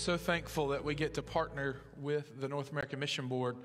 So thankful that we get to partner with the North American Mission Board,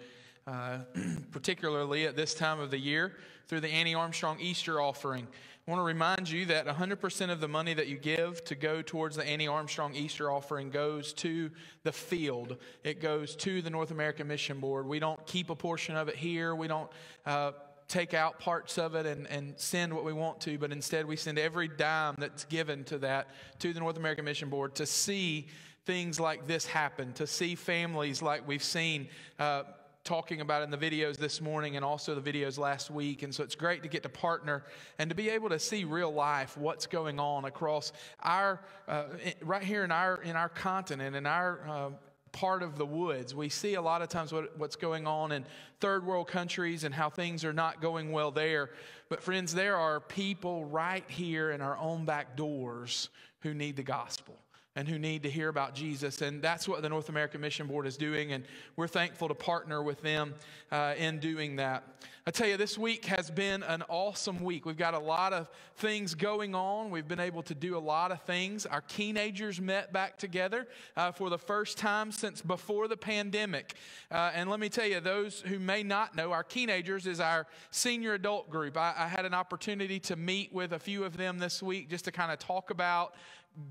uh, particularly at this time of the year through the Annie Armstrong Easter offering. I want to remind you that 100% of the money that you give to go towards the Annie Armstrong Easter offering goes to the field. It goes to the North American Mission Board. We don't keep a portion of it here. We don't. Uh, take out parts of it and, and send what we want to, but instead we send every dime that's given to that to the North American Mission Board to see things like this happen, to see families like we've seen. Uh, talking about in the videos this morning and also the videos last week. And so it's great to get to partner and to be able to see real life what's going on across our, uh, right here in our, in our continent, in our uh, part of the woods. We see a lot of times what, what's going on in third world countries and how things are not going well there. But, friends, there are people right here in our own back doors who need the gospel and who need to hear about Jesus. And that's what the North American Mission Board is doing. And we're thankful to partner with them uh, in doing that. I tell you, this week has been an awesome week. We've got a lot of things going on. We've been able to do a lot of things. Our Keenagers met back together uh, for the first time since before the pandemic. Uh, and let me tell you, those who may not know, our Keenagers is our senior adult group. I, I had an opportunity to meet with a few of them this week just to kind of talk about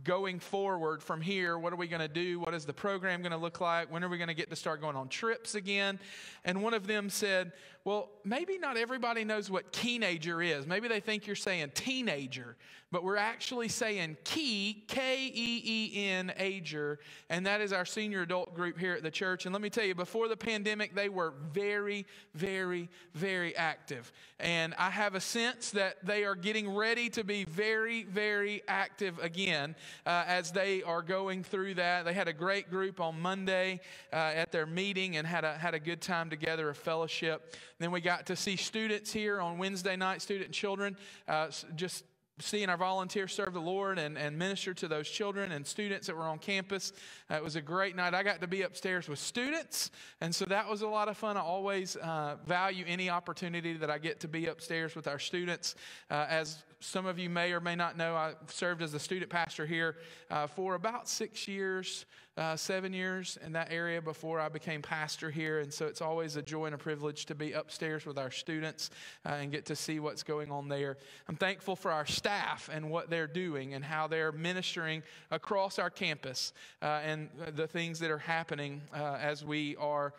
going forward from here, what are we going to do? What is the program going to look like? When are we going to get to start going on trips again? And one of them said, Well, maybe not everybody knows what Keenager is. Maybe they think you're saying teenager but we're actually saying key, K E E N, ager, and that is our senior adult group here at the church. And let me tell you, before the pandemic, they were very, very, very active. And I have a sense that they are getting ready to be very, very active again uh, as they are going through that. They had a great group on Monday uh, at their meeting and had a, had a good time together, a fellowship. Then we got to see students here on Wednesday night, student and children, uh, just seeing our volunteers serve the Lord and, and minister to those children and students that were on campus. Uh, it was a great night. I got to be upstairs with students, and so that was a lot of fun. I always uh, value any opportunity that I get to be upstairs with our students. Uh, as some of you may or may not know, I served as a student pastor here uh, for about six years uh, seven years in that area before I became pastor here. And so it's always a joy and a privilege to be upstairs with our students uh, and get to see what's going on there. I'm thankful for our staff and what they're doing and how they're ministering across our campus uh, and the things that are happening uh, as we are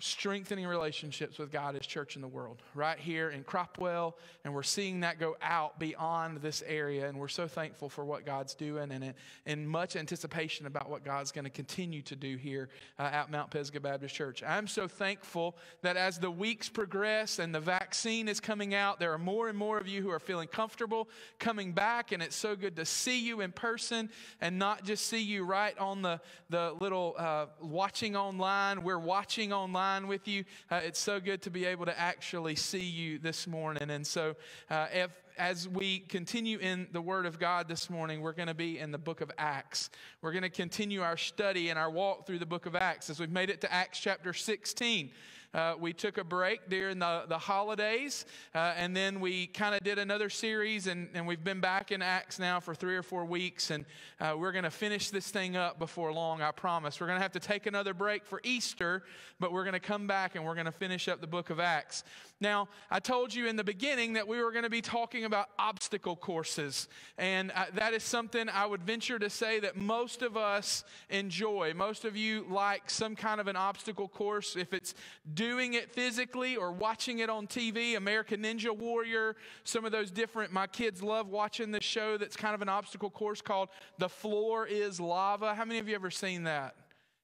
strengthening relationships with God, as church, in the world, right here in Cropwell. And we're seeing that go out beyond this area. And we're so thankful for what God's doing and in much anticipation about what God's going to continue to do here uh, at Mount Pisgah Baptist Church. I'm so thankful that as the weeks progress and the vaccine is coming out, there are more and more of you who are feeling comfortable coming back. And it's so good to see you in person and not just see you right on the, the little uh, watching online. We're watching online with you. Uh, it's so good to be able to actually see you this morning. And so, uh, if, as we continue in the Word of God this morning, we're going to be in the book of Acts. We're going to continue our study and our walk through the book of Acts as we've made it to Acts chapter 16. Uh, we took a break during the, the holidays, uh, and then we kind of did another series, and, and we've been back in Acts now for three or four weeks, and uh, we're going to finish this thing up before long, I promise. We're going to have to take another break for Easter, but we're going to come back and we're going to finish up the book of Acts. Now, I told you in the beginning that we were going to be talking about obstacle courses, and uh, that is something I would venture to say that most of us enjoy. Most of you like some kind of an obstacle course, if it's doing it physically or watching it on TV, American Ninja Warrior, some of those different. My kids love watching this show that's kind of an obstacle course called The Floor is Lava. How many of you ever seen that?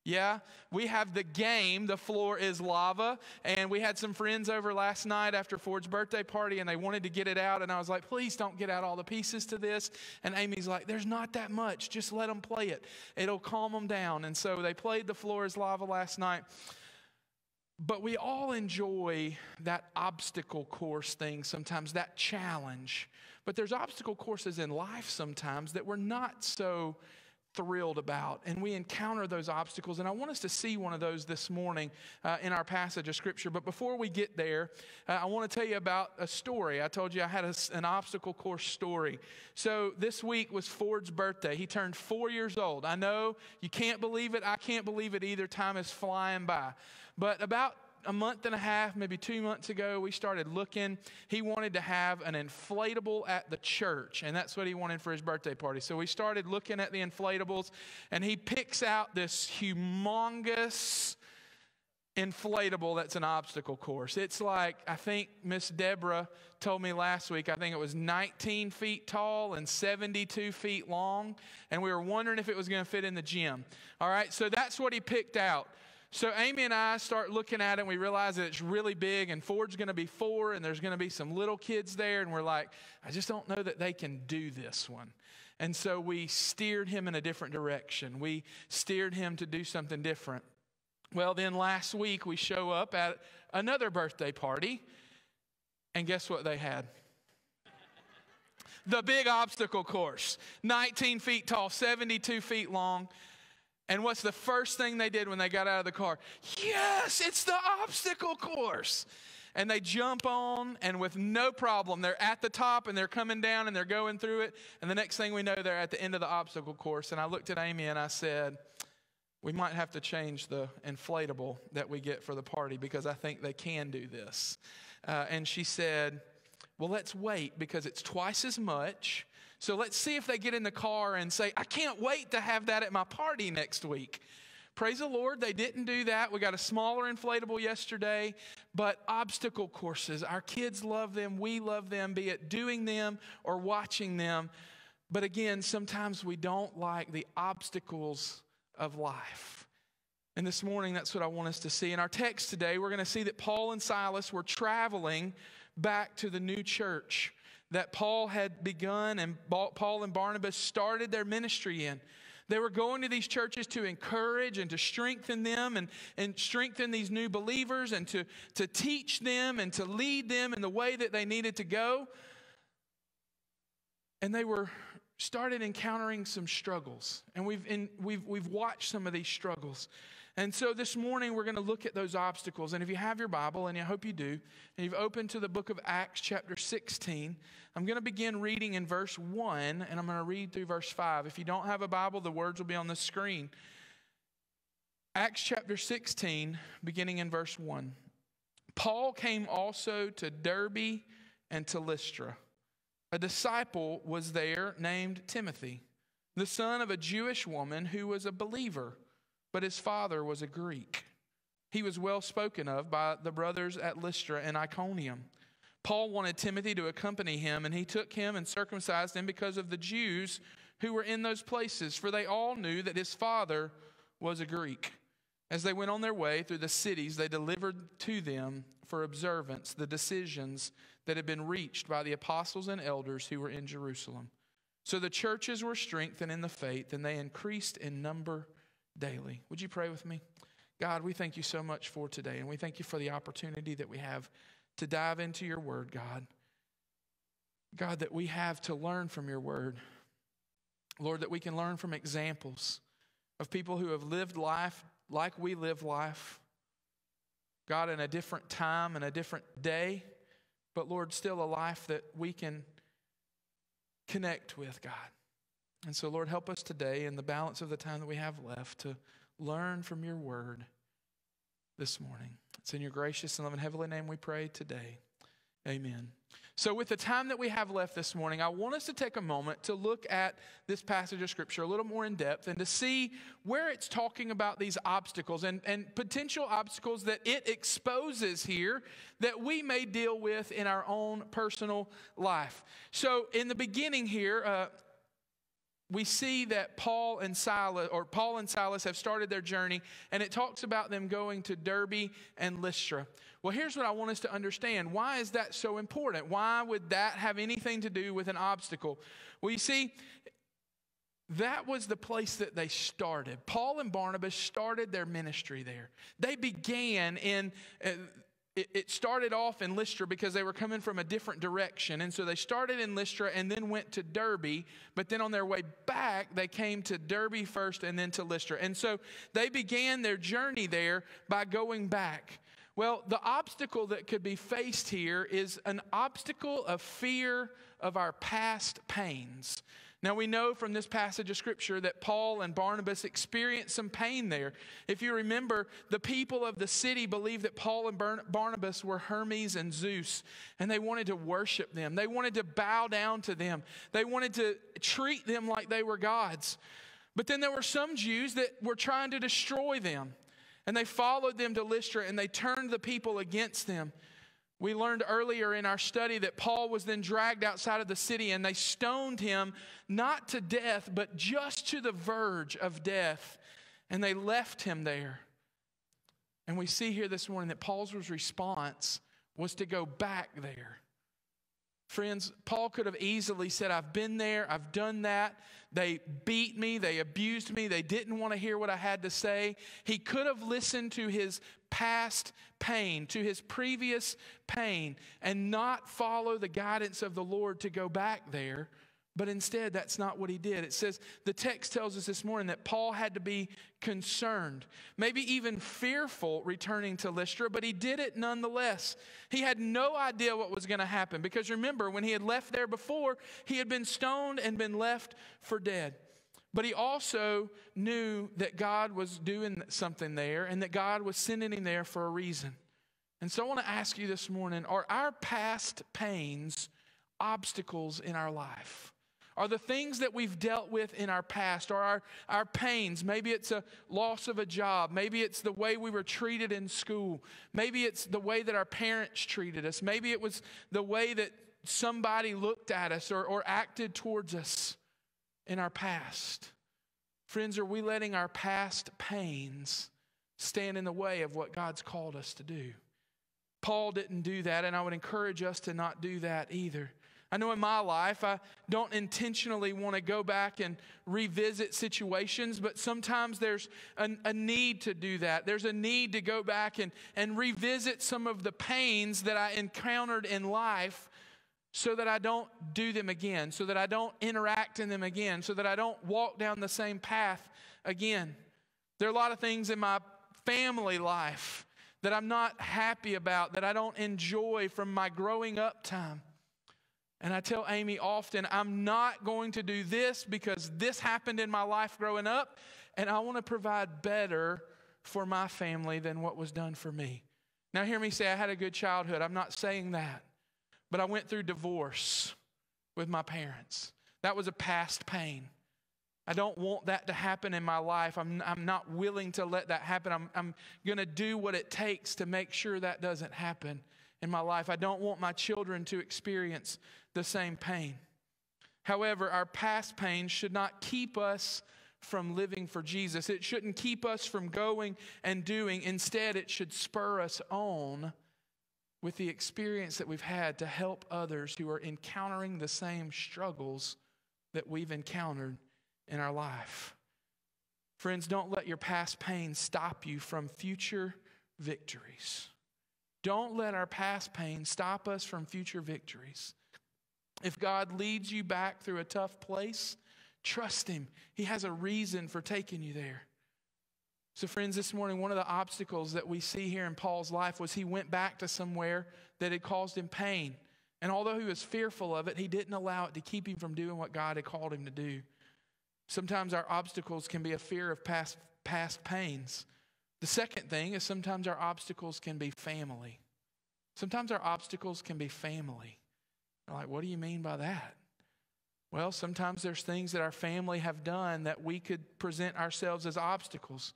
Yeah, we have the game, The Floor is Lava. And we had some friends over last night after Ford's birthday party and they wanted to get it out. And I was like, please don't get out all the pieces to this. And Amy's like, there's not that much. Just let them play it, it'll calm them down. And so they played The Floor is Lava last night. But we all enjoy that obstacle course thing sometimes, that challenge. But there's obstacle courses in life sometimes that we're not so thrilled about. And we encounter those obstacles. And I want us to see one of those this morning uh, in our passage of Scripture. But before we get there, uh, I want to tell you about a story. I told you I had a, an obstacle course story. So this week was Ford's birthday. He turned four years old. I know you can't believe it. I can't believe it either. Time is flying by. But about a month and a half, maybe two months ago, we started looking. He wanted to have an inflatable at the church, and that's what he wanted for his birthday party. So we started looking at the inflatables, and he picks out this humongous inflatable that's an obstacle course. It's like, I think Miss Deborah told me last week, I think it was 19 feet tall and 72 feet long, and we were wondering if it was going to fit in the gym. All right, so that's what he picked out. So Amy and I start looking at it and we realize that it's really big and Ford's going to be four and there's going to be some little kids there and we're like, I just don't know that they can do this one. And so we steered him in a different direction. We steered him to do something different. Well, then last week we show up at another birthday party and guess what they had? the big obstacle course, 19 feet tall, 72 feet long. And what's the first thing they did when they got out of the car? Yes, it's the obstacle course. And they jump on, and with no problem, they're at the top and they're coming down and they're going through it. And the next thing we know, they're at the end of the obstacle course. And I looked at Amy and I said, We might have to change the inflatable that we get for the party because I think they can do this. Uh, and she said, Well, let's wait because it's twice as much so let's see if they get in the car and say, I can't wait to have that at my party next week. Praise the Lord, they didn't do that. We got a smaller inflatable yesterday, but obstacle courses, our kids love them, we love them, be it doing them or watching them. But again, sometimes we don't like the obstacles of life. And this morning, that's what I want us to see. In our text today, we're going to see that Paul and Silas were traveling back to the new church that Paul had begun and Paul and Barnabas started their ministry in. They were going to these churches to encourage and to strengthen them and, and strengthen these new believers and to, to teach them and to lead them in the way that they needed to go. And they were started encountering some struggles. And we've, in, we've, we've watched some of these struggles. And so this morning we're going to look at those obstacles. And if you have your Bible, and I hope you do, and you've opened to the book of Acts, chapter 16, I'm going to begin reading in verse 1, and I'm going to read through verse 5. If you don't have a Bible, the words will be on the screen. Acts chapter 16, beginning in verse 1. Paul came also to Derbe and to Lystra. A disciple was there named Timothy, the son of a Jewish woman who was a believer but his father was a Greek. He was well spoken of by the brothers at Lystra and Iconium. Paul wanted Timothy to accompany him, and he took him and circumcised him because of the Jews who were in those places, for they all knew that his father was a Greek. As they went on their way through the cities, they delivered to them for observance the decisions that had been reached by the apostles and elders who were in Jerusalem. So the churches were strengthened in the faith, and they increased in number daily. Would you pray with me? God, we thank you so much for today, and we thank you for the opportunity that we have to dive into your word, God. God, that we have to learn from your word. Lord, that we can learn from examples of people who have lived life like we live life. God, in a different time and a different day, but Lord, still a life that we can connect with, God. And so, Lord, help us today in the balance of the time that we have left to learn from your word this morning. It's in your gracious and loving heavenly name we pray today. Amen. So, with the time that we have left this morning, I want us to take a moment to look at this passage of Scripture a little more in depth and to see where it's talking about these obstacles and, and potential obstacles that it exposes here that we may deal with in our own personal life. So, in the beginning here, uh, we see that Paul and Silas, or Paul and Silas, have started their journey, and it talks about them going to Derbe and Lystra. Well, here's what I want us to understand. Why is that so important? Why would that have anything to do with an obstacle? Well, you see, that was the place that they started. Paul and Barnabas started their ministry there. They began in. Uh, it, it started off in Lystra because they were coming from a different direction. And so they started in Lystra and then went to Derbe. But then on their way back, they came to Derbe first and then to Lystra. And so they began their journey there by going back. Well, the obstacle that could be faced here is an obstacle of fear of our past pains. Now, we know from this passage of Scripture that Paul and Barnabas experienced some pain there. If you remember, the people of the city believed that Paul and Barnabas were Hermes and Zeus, and they wanted to worship them. They wanted to bow down to them. They wanted to treat them like they were gods. But then there were some Jews that were trying to destroy them, and they followed them to Lystra and they turned the people against them. We learned earlier in our study that Paul was then dragged outside of the city and they stoned him not to death, but just to the verge of death. And they left him there. And we see here this morning that Paul's response was to go back there. Friends, Paul could have easily said, I've been there, I've done that. They beat me, they abused me, they didn't want to hear what I had to say. He could have listened to his past pain, to his previous pain, and not follow the guidance of the Lord to go back there. But instead, that's not what he did. It says, the text tells us this morning that Paul had to be concerned, maybe even fearful returning to Lystra, but he did it nonetheless. He had no idea what was going to happen because remember, when he had left there before, he had been stoned and been left for dead. But he also knew that God was doing something there and that God was sending him there for a reason. And so I want to ask you this morning are our past pains obstacles in our life? Are the things that we've dealt with in our past, or our, our pains, maybe it's a loss of a job, maybe it's the way we were treated in school, maybe it's the way that our parents treated us, maybe it was the way that somebody looked at us or, or acted towards us in our past. Friends, are we letting our past pains stand in the way of what God's called us to do? Paul didn't do that, and I would encourage us to not do that either. I know in my life, I don't intentionally want to go back and revisit situations, but sometimes there's a, a, need to do that. There's a need to go back and, and revisit some of the pains that I encountered in life so that I don't do them again, so that I don't interact in them again, so that I don't walk down the same path again. There are a lot of things in my family life that I'm not happy about, that I don't enjoy from my growing up time. And I tell Amy often, I'm not going to do this because this happened in my life growing up, and I want to provide better for my family than what was done for me. Now, hear me say, I had a good childhood. I'm not saying that. But I went through divorce with my parents. That was a past pain. I don't want that to happen in my life. I'm, I'm not willing to let that happen. I'm, I'm going to do what it takes to make sure that doesn't happen in my life. I don't want my children to experience the same pain. However, our past pain should not keep us from living for Jesus. It shouldn't keep us from going and doing. Instead, it should spur us on with the experience that we've had to help others who are encountering the same struggles that we've encountered in our life. Friends, don't let your past pain stop you from future victories. Don't let our past pain stop us from future victories. If God leads you back through a tough place, trust Him. He has a reason for taking you there. So, friends, this morning, one of the obstacles that we see here in Paul's life was he went back to somewhere that had caused him pain. And although he was fearful of it, he didn't allow it to keep him from doing what God had called him to do. Sometimes our obstacles can be a fear of past, past pains. The second thing is sometimes our obstacles can be family. Sometimes our obstacles can be family. You're like, what do you mean by that? Well, sometimes there's things that our family have done that we could present ourselves as obstacles.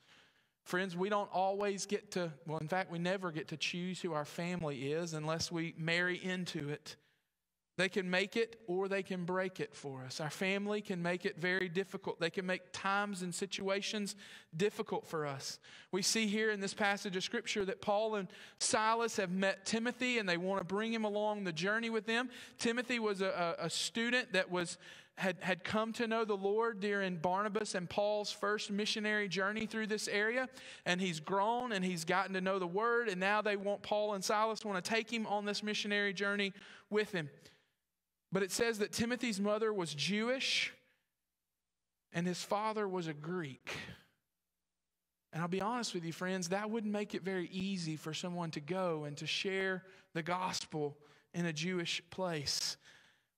Friends, we don't always get to, well, in fact, we never get to choose who our family is unless we marry into it. They can make it or they can break it for us. Our family can make it very difficult. They can make times and situations difficult for us. We see here in this passage of Scripture that Paul and Silas have met Timothy and they want to bring him along the journey with them. Timothy was a, a student that was had, had come to know the Lord during Barnabas and Paul's first missionary journey through this area. And he's grown and he's gotten to know the Word. And now they want Paul and Silas want to take him on this missionary journey with him. But it says that Timothy's mother was Jewish and his father was a Greek. And I'll be honest with you, friends, that wouldn't make it very easy for someone to go and to share the gospel in a Jewish place.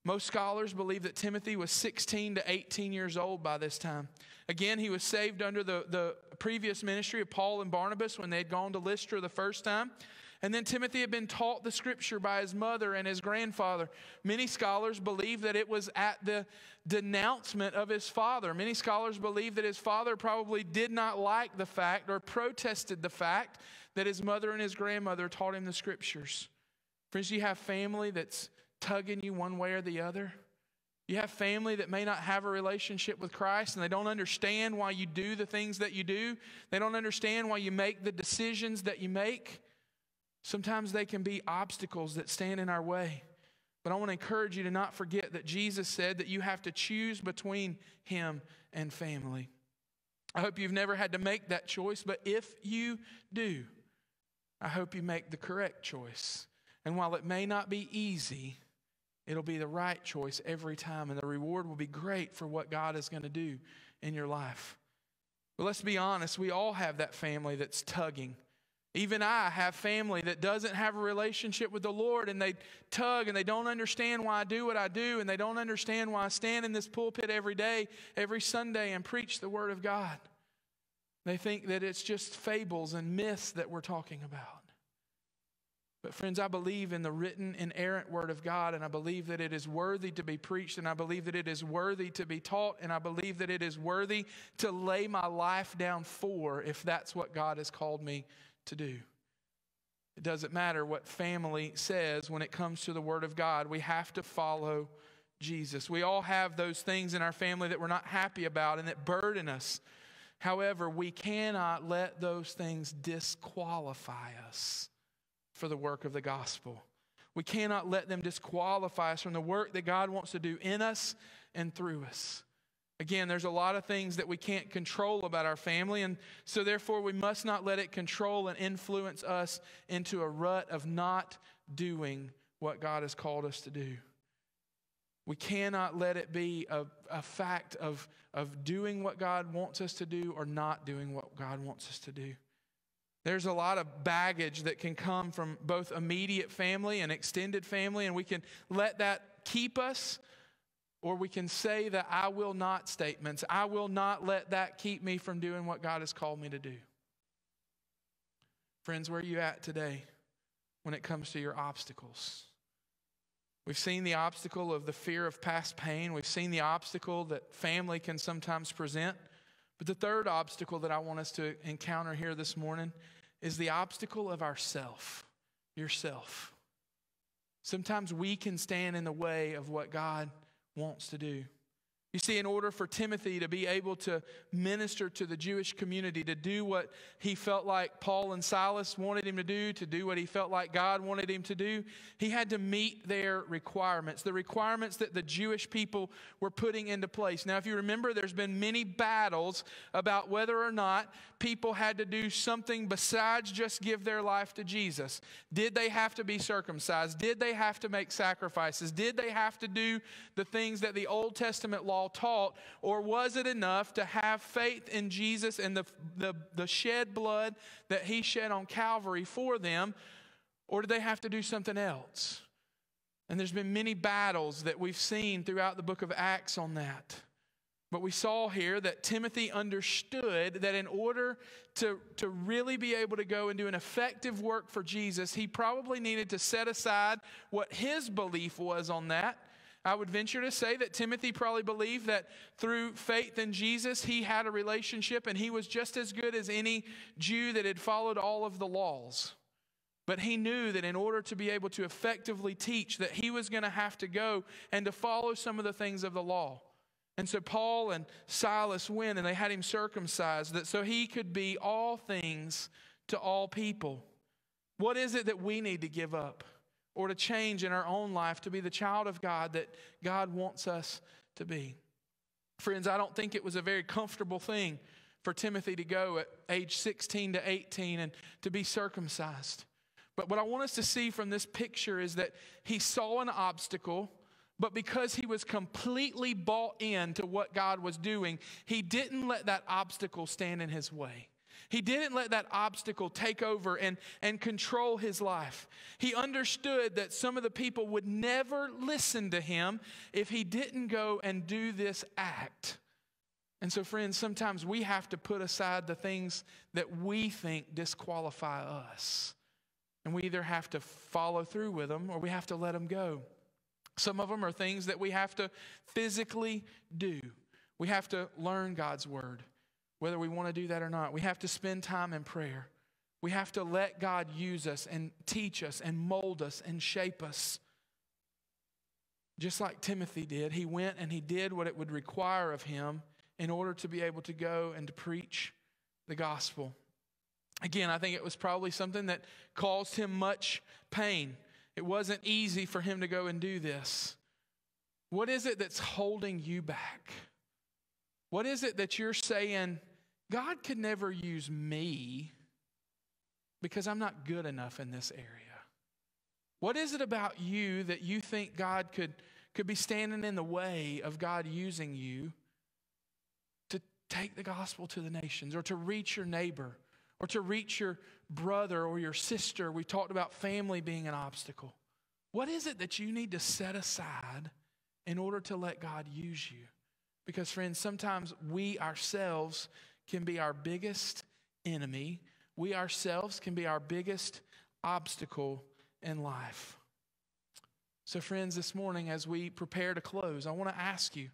Most scholars believe that Timothy was 16 to 18 years old by this time. Again, he was saved under the, the previous ministry of Paul and Barnabas when they had gone to Lystra the first time. And then Timothy had been taught the scripture by his mother and his grandfather. Many scholars believe that it was at the denouncement of his father. Many scholars believe that his father probably did not like the fact or protested the fact that his mother and his grandmother taught him the scriptures. Friends, you have family that's tugging you one way or the other. You have family that may not have a relationship with Christ and they don't understand why you do the things that you do. They don't understand why you make the decisions that you make. Sometimes they can be obstacles that stand in our way. But I want to encourage you to not forget that Jesus said that you have to choose between Him and family. I hope you've never had to make that choice, but if you do, I hope you make the correct choice. And while it may not be easy, it'll be the right choice every time, and the reward will be great for what God is going to do in your life. But let's be honest, we all have that family that's tugging even I have family that doesn't have a relationship with the Lord and they tug and they don't understand why I do what I do and they don't understand why I stand in this pulpit every day, every Sunday and preach the Word of God. They think that it's just fables and myths that we're talking about. But, friends, I believe in the written, inerrant Word of God, and I believe that it is worthy to be preached, and I believe that it is worthy to be taught, and I believe that it is worthy to lay my life down for if that's what God has called me to do. It doesn't matter what family says when it comes to the Word of God. We have to follow Jesus. We all have those things in our family that we're not happy about and that burden us. However, we cannot let those things disqualify us for the work of the gospel. We cannot let them disqualify us from the work that God wants to do in us and through us. Again, there's a lot of things that we can't control about our family, and so therefore we must not let it control and influence us into a rut of not doing what God has called us to do. We cannot let it be a, a fact of, of doing what God wants us to do or not doing what God wants us to do. There's a lot of baggage that can come from both immediate family and extended family, and we can let that keep us or we can say that I will not statements. I will not let that keep me from doing what God has called me to do. Friends, where are you at today when it comes to your obstacles? We've seen the obstacle of the fear of past pain. We've seen the obstacle that family can sometimes present. But the third obstacle that I want us to encounter here this morning is the obstacle of ourself, yourself. Sometimes we can stand in the way of what God wants to do. You see, in order for Timothy to be able to minister to the Jewish community, to do what he felt like Paul and Silas wanted him to do, to do what he felt like God wanted him to do, he had to meet their requirements, the requirements that the Jewish people were putting into place. Now, if you remember, there's been many battles about whether or not people had to do something besides just give their life to Jesus. Did they have to be circumcised? Did they have to make sacrifices? Did they have to do the things that the Old Testament law taught? Or was it enough to have faith in Jesus and the, the, the shed blood that he shed on Calvary for them? Or did they have to do something else? And there's been many battles that we've seen throughout the book of Acts on that. But we saw here that Timothy understood that in order to, to really be able to go and do an effective work for Jesus, he probably needed to set aside what his belief was on that I would venture to say that Timothy probably believed that through faith in Jesus, he had a relationship and he was just as good as any Jew that had followed all of the laws. But he knew that in order to be able to effectively teach, that he was going to have to go and to follow some of the things of the law. And so Paul and Silas went and they had him circumcised that so he could be all things to all people. What is it that we need to give up? Or to change in our own life to be the child of God that God wants us to be. Friends, I don't think it was a very comfortable thing for Timothy to go at age 16 to 18 and to be circumcised. But what I want us to see from this picture is that he saw an obstacle, but because he was completely bought in to what God was doing, he didn't let that obstacle stand in his way. He didn't let that obstacle take over and, and control his life. He understood that some of the people would never listen to him if he didn't go and do this act. And so, friends, sometimes we have to put aside the things that we think disqualify us. And we either have to follow through with them or we have to let them go. Some of them are things that we have to physically do. We have to learn God's word, whether we want to do that or not. We have to spend time in prayer. We have to let God use us and teach us and mold us and shape us. Just like Timothy did, he went and he did what it would require of him in order to be able to go and to preach the gospel. Again, I think it was probably something that caused him much pain. It wasn't easy for him to go and do this. What is it that's holding you back? What is it that you're saying, God could never use me because I'm not good enough in this area? What is it about you that you think God could, could be standing in the way of God using you to take the gospel to the nations or to reach your neighbor or to reach your brother or your sister. We talked about family being an obstacle. What is it that you need to set aside in order to let God use you? Because, friends, sometimes we ourselves can be our biggest enemy. We ourselves can be our biggest obstacle in life. So, friends, this morning as we prepare to close, I want to ask you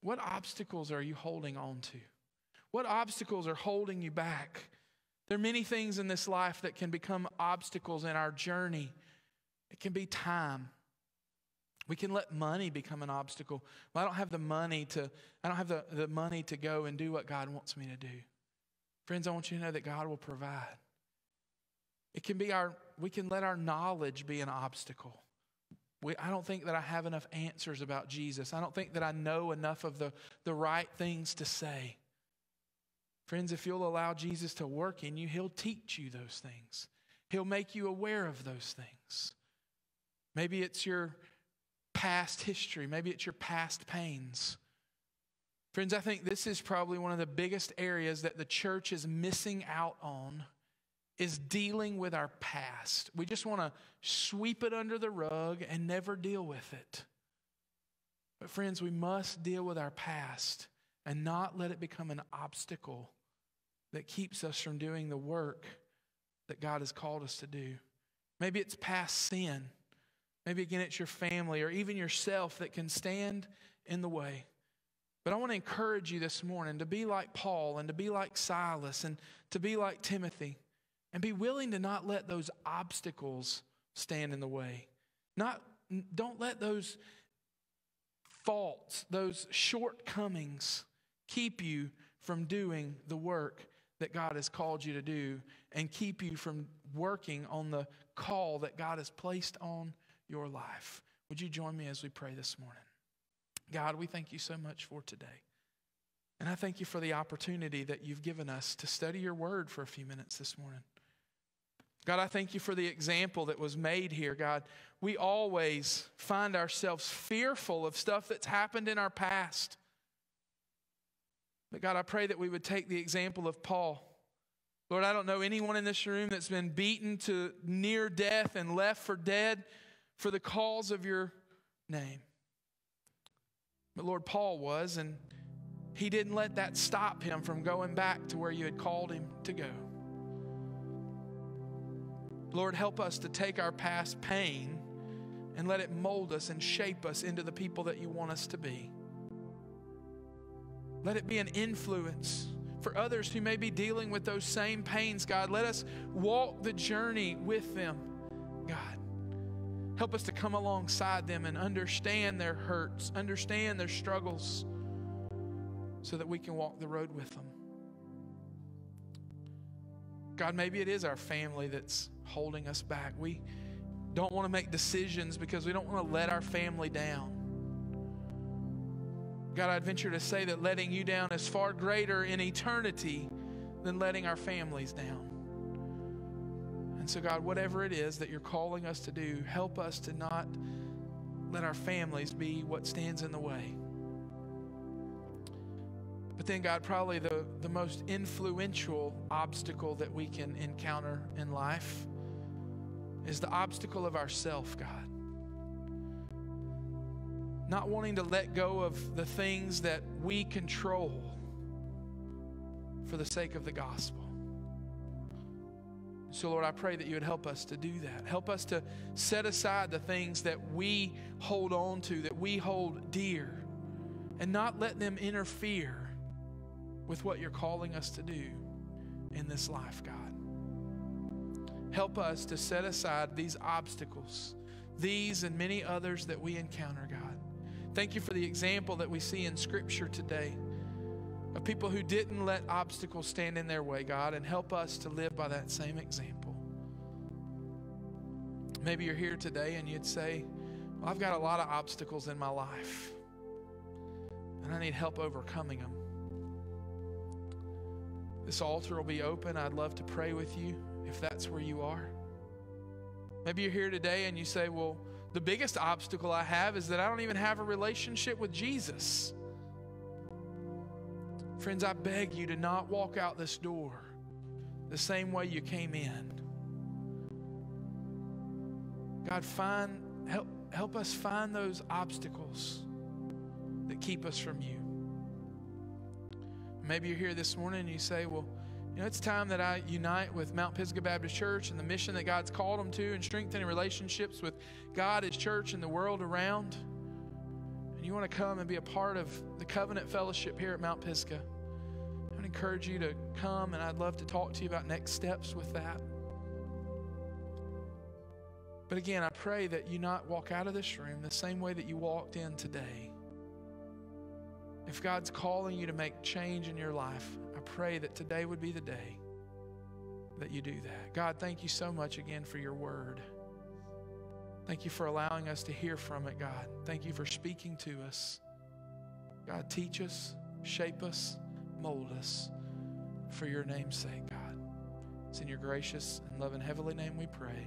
what obstacles are you holding on to? What obstacles are holding you back? There are many things in this life that can become obstacles in our journey. It can be time. We can let money become an obstacle. Well, I don't have the money to, I don't have the, the money to go and do what God wants me to do. Friends, I want you to know that God will provide. It can be our, we can let our knowledge be an obstacle. We, I don't think that I have enough answers about Jesus. I don't think that I know enough of the, the right things to say. Friends, if you'll allow Jesus to work in you, He'll teach you those things. He'll make you aware of those things. Maybe it's your past history, maybe it's your past pains. Friends, I think this is probably one of the biggest areas that the church is missing out on is dealing with our past. We just want to sweep it under the rug and never deal with it. But, friends, we must deal with our past and not let it become an obstacle that keeps us from doing the work that God has called us to do. Maybe it's past sin. Maybe again, it's your family or even yourself that can stand in the way. But I want to encourage you this morning to be like Paul and to be like Silas and to be like Timothy and be willing to not let those obstacles stand in the way. Not, don't let those faults, those shortcomings keep you from doing the work that God has called you to do and keep you from working on the call that God has placed on your life. Would you join me as we pray this morning? God, we thank you so much for today. And I thank you for the opportunity that you've given us to study your word for a few minutes this morning. God, I thank you for the example that was made here, God. We always find ourselves fearful of stuff that's happened in our past. But God, I pray that we would take the example of Paul. Lord, I don't know anyone in this room that's been beaten to near death and left for dead for the cause of your name. But Lord, Paul was, and he didn't let that stop him from going back to where you had called him to go. Lord, help us to take our past pain and let it mold us and shape us into the people that you want us to be. Let it be an influence for others who may be dealing with those same pains, God. Let us walk the journey with them. Help us to come alongside them and understand their hurts, understand their struggles, so that we can walk the road with them. God, maybe it is our family that's holding us back. We don't want to make decisions because we don't want to let our family down. God, I'd venture to say that letting you down is far greater in eternity than letting our families down. And so, God, whatever it is that you're calling us to do, help us to not let our families be what stands in the way. But then, God, probably the, the most influential obstacle that we can encounter in life is the obstacle of ourself, God. Not wanting to let go of the things that we control for the sake of the gospel. So, Lord, I pray that you would help us to do that. Help us to set aside the things that we hold on to, that we hold dear, and not let them interfere with what you're calling us to do in this life, God. Help us to set aside these obstacles, these and many others that we encounter, God. Thank you for the example that we see in Scripture today of people who didn't let obstacles stand in their way, God, and help us to live by that same example. Maybe you're here today and you'd say, well, I've got a lot of obstacles in my life, and I need help overcoming them. This altar will be open. I'd love to pray with you if that's where you are. Maybe you're here today and you say, Well, the biggest obstacle I have is that I don't even have a relationship with Jesus. Friends, I beg you to not walk out this door the same way you came in. God, find help help us find those obstacles that keep us from you. Maybe you're here this morning and you say, Well, you know, it's time that I unite with Mount Pisgah Baptist Church and the mission that God's called them to and strengthening relationships with God, His church, and the world around and you want to come and be a part of the covenant fellowship here at Mount Pisgah, I would encourage you to come, and I'd love to talk to you about next steps with that. But again, I pray that you not walk out of this room the same way that you walked in today. If God's calling you to make change in your life, I pray that today would be the day that you do that. God, thank you so much again for your word. Thank you for allowing us to hear from it, God. Thank you for speaking to us. God, teach us, shape us, mold us for your name's sake, God. It's in your gracious and loving heavenly name we pray.